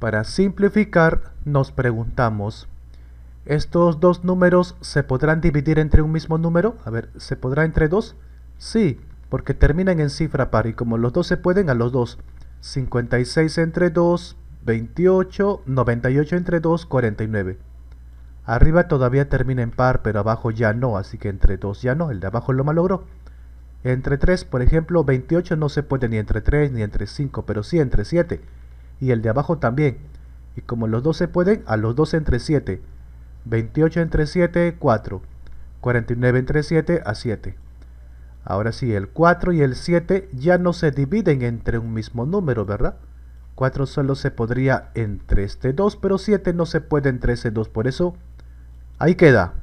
Para simplificar, nos preguntamos, ¿estos dos números se podrán dividir entre un mismo número? A ver, ¿se podrá entre dos? Sí, porque terminan en cifra par y como los dos se pueden a los dos. 56 entre 2, 28, 98 entre 2, 49. Arriba todavía termina en par, pero abajo ya no, así que entre 2 ya no, el de abajo lo malogró. Entre 3, por ejemplo, 28 no se puede ni entre 3 ni entre 5, pero sí entre 7 y el de abajo también. Y como los dos se pueden, a los dos entre 7. 28 entre 7, 4. 49 entre 7, a 7. Ahora sí, el 4 y el 7 ya no se dividen entre un mismo número, ¿verdad? 4 solo se podría entre este 2, pero 7 no se puede entre ese 2. Por eso, ahí queda.